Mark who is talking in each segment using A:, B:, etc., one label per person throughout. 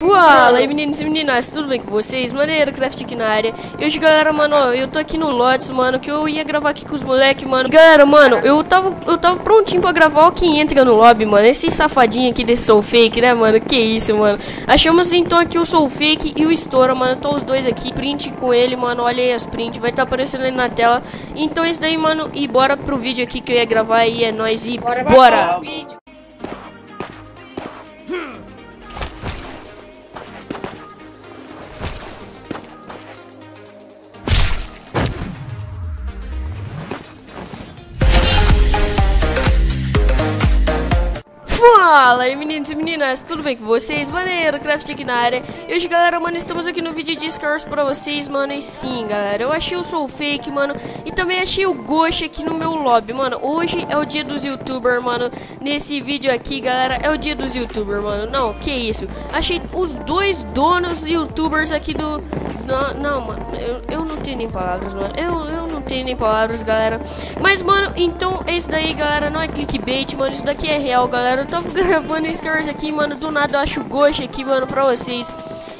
A: Fala aí meninos e meninas, tudo bem com vocês? Maneiro, Craft aqui na área E hoje galera, mano, ó, eu tô aqui no Lotus, mano Que eu ia gravar aqui com os moleques, mano. Galera, mano, eu tava, eu tava prontinho pra gravar o que entra no lobby, mano. Esse safadinho aqui desse Soul Fake, né, mano? Que isso, mano? Achamos então aqui o Soul Fake e o Estoura, mano. Tô os dois aqui, print com ele, mano. Olha aí as prints, vai tá aparecendo aí na tela. Então é isso daí, mano. E bora pro vídeo aqui que eu ia gravar aí, é nóis e bora! bora. Fala aí meninos e meninas, tudo bem com vocês? Maneiro, Craft aqui na área E hoje galera, mano, estamos aqui no vídeo de Scars pra vocês, mano. E sim, galera, eu achei o Soul Fake, mano E também achei o Ghost aqui no meu lobby, mano. Hoje é o dia dos youtubers, mano. Nesse vídeo aqui, galera, é o dia dos youtubers, mano. Não, que isso? Achei os dois donos youtubers aqui do... Não, não mano, eu, eu não tenho nem palavras, mano. Eu, eu não tenho nem palavras, galera. Mas, mano, então é isso daí, galera. Não é clickbait, mano, isso daqui é real, galera. Eu tava gravando Scars aqui, mano. Do nada eu acho gosto aqui, mano, pra vocês.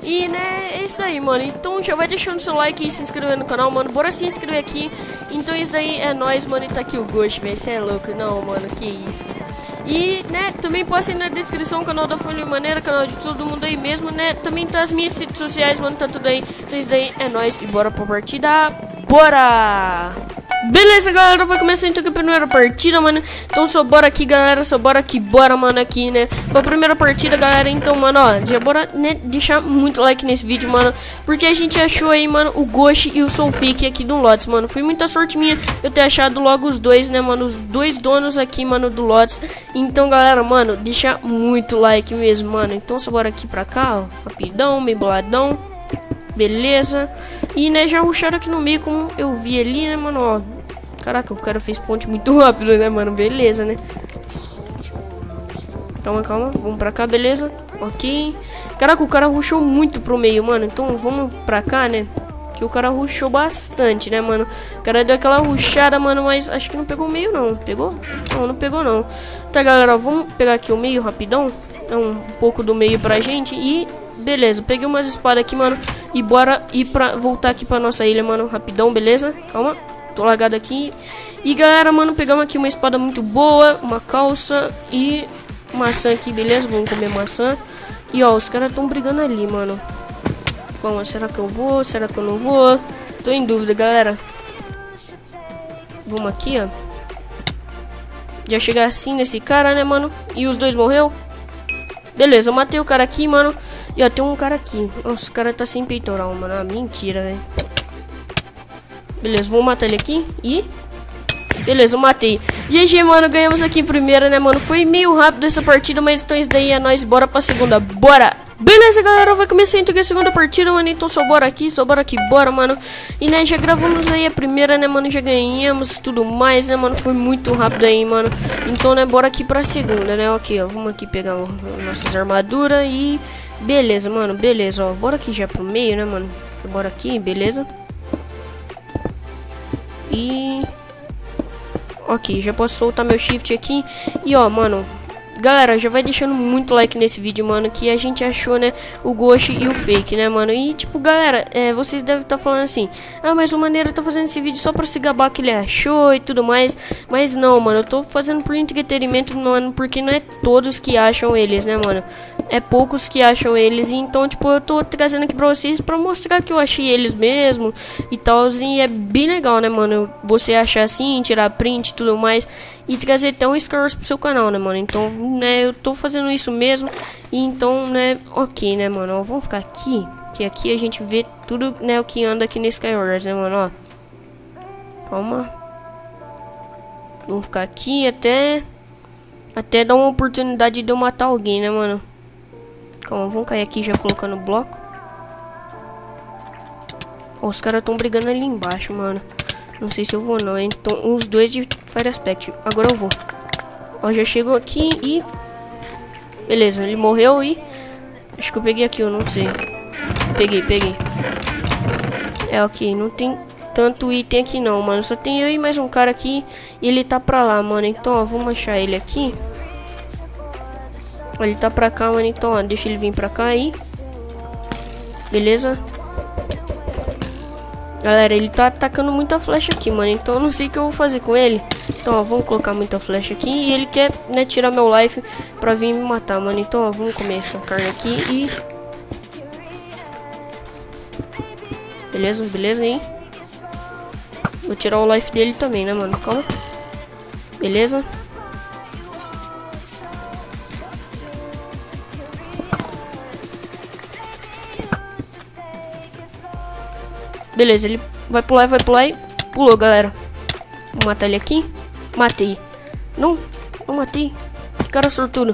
A: E, né, é isso daí, mano. Então já vai deixando seu like e se inscrever no canal, mano. Bora se inscrever aqui. Então isso daí é nóis, mano. E tá aqui o Ghost, velho. Você é louco. Não, mano, que isso. E, né, também posta aí na descrição o canal da Folha Maneira, canal de todo mundo aí mesmo, né. Também tá as minhas redes sociais, mano. Tá tudo aí. Então isso daí é nóis. E bora pra partida. Bora! Beleza, galera, vai começar então a primeira partida, mano. Então só bora aqui, galera, só bora aqui, bora, mano, aqui, né? Pra primeira partida, galera, então, mano, ó Já bora, né, deixar muito like nesse vídeo, mano. Porque a gente achou aí, mano, o Ghost e o Soulfake aqui do Lotus, mano. Foi muita sorte minha eu ter achado logo os dois, né, mano? Os dois donos aqui, mano, do Lotus. Então, galera, mano, deixa muito like mesmo, mano. Então só bora aqui pra cá, ó Rapidão, meio boladão Beleza. E, né, já ruxaram aqui no meio, como eu vi ali, né, mano, ó. Caraca, o cara fez ponte muito rápido, né, mano? Beleza, né? Calma, calma. Vamos pra cá, beleza? Ok. Caraca, o cara ruxou muito pro meio, mano. Então vamos pra cá, né? Que o cara ruxou bastante, né, mano? O cara deu aquela ruxada, mano, mas acho que não pegou o meio, não. Pegou? Não, não pegou, não. Tá, galera, vamos pegar aqui o meio rapidão. Dá um pouco do meio pra gente e Beleza, peguei umas espadas aqui, mano. E bora ir pra voltar aqui pra nossa ilha, mano. Rapidão, beleza? Calma. Tô lagado aqui. E galera, mano, pegamos aqui uma espada muito boa. Uma calça e maçã aqui, beleza? Vamos comer maçã. E ó, os caras estão brigando ali, mano. Calma, será que eu vou? Será que eu não vou? Tô em dúvida, galera. Vamos aqui, ó. Já chegar assim nesse cara, né, mano? E os dois morreu? Beleza, eu matei o cara aqui, mano. E ó, tem um cara aqui. Nossa, o cara tá sem peitoral, mano. Ah, mentira, velho. Beleza, vou matar ele aqui. E... Beleza, eu matei. GG, mano, ganhamos aqui em primeira, né, mano? Foi meio rápido essa partida, mas então isso daí é nóis. Bora pra segunda. Bora! Beleza, galera, vai começar então a segunda partida, mano, então só bora aqui, só bora aqui, bora, mano. E, né, já gravamos aí a primeira, né, mano, já ganhamos tudo mais, né, mano, foi muito rápido aí, mano. Então, né, bora aqui pra segunda, né, ok, ó, vamos aqui pegar ó, nossas armaduras e... Beleza, mano, beleza, ó, bora aqui já pro meio, né, mano? Bora aqui, beleza. E... Ok, já posso soltar meu shift aqui. E, ó, mano, Galera, já vai deixando muito like nesse vídeo, mano, que a gente achou, né, o Ghost e o Fake, né, mano. E, tipo, galera, é, vocês devem estar tá falando assim, ah, mas o Maneiro tá fazendo esse vídeo só pra se gabar que ele achou e tudo mais. Mas não, mano, eu tô fazendo por entretenimento, mano, porque não é todos que acham eles, né, mano. É poucos que acham eles, então, tipo, eu tô trazendo aqui pra vocês pra mostrar que eu achei eles mesmo e tal. E é bem legal, né, mano, você achar assim, tirar print e tudo mais e trazer até um Scars pro seu canal, né, mano. Então, né, eu tô fazendo isso mesmo. E então, né, ok, né, mano. Vamos ficar aqui, que aqui a gente vê tudo, né, o que anda aqui nesse Skywars, né, mano, ó. Calma. Vamos ficar aqui até... Até dar uma oportunidade de eu matar alguém, né, mano. Calma, vamos cair aqui já colocando bloco. Ó, os caras estão brigando ali embaixo, mano. Não sei se eu vou não, Então, os dois de Fire Aspect. Agora eu vou. Ó, já chegou aqui e... Beleza, ele morreu e... Acho que eu peguei aqui, eu não sei. Peguei, peguei. É, ok. Não tem tanto item aqui não, mano. Só tem eu e mais um cara aqui. E ele tá pra lá, mano. Então, ó, vamos achar ele aqui. Ele tá pra cá, mano. Então, ó, deixa ele vir pra cá aí. Beleza? Galera, ele tá atacando muita flecha aqui, mano. Então eu não sei o que eu vou fazer com ele. Então, ó, vamos colocar muita flecha aqui. E ele quer, né, tirar meu life pra vir me matar, mano. Então, ó, vamos comer essa carne aqui e... Beleza, beleza, hein? Vou tirar o life dele também, né, mano? Calma. Beleza. Beleza, ele vai pular, vai pular e pulou, galera. Vou matar ele aqui. Matei. Não, não matei. Cara sortudo.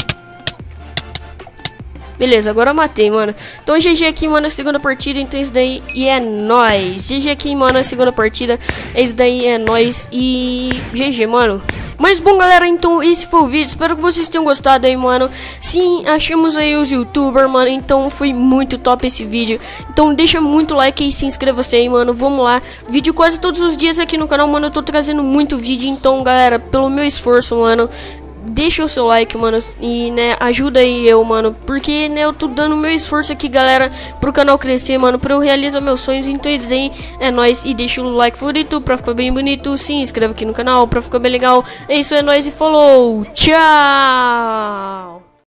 A: Beleza, agora eu matei, mano. Então GG aqui, mano, a segunda partida, então isso daí e é nóis. GG aqui, mano, a segunda partida, isso daí é nóis e GG, mano. Mas bom, galera, então esse foi o vídeo. Espero que vocês tenham gostado aí, mano. Sim, achamos aí os youtubers, mano. Então foi muito top esse vídeo. Então deixa muito like e se inscreva você aí, mano. Vamos lá. Vídeo quase todos os dias aqui no canal, mano. Eu tô trazendo muito vídeo. Então, galera, pelo meu esforço, mano deixa o seu like, mano, e, né, ajuda aí eu, mano, porque, né, eu tô dando meu esforço aqui, galera, pro canal crescer, mano, pra eu realizar meus sonhos, então isso daí é nóis, e deixa o like favorito pra ficar bem bonito, se inscreve aqui no canal pra ficar bem legal, é isso, é nóis e falou, tchau!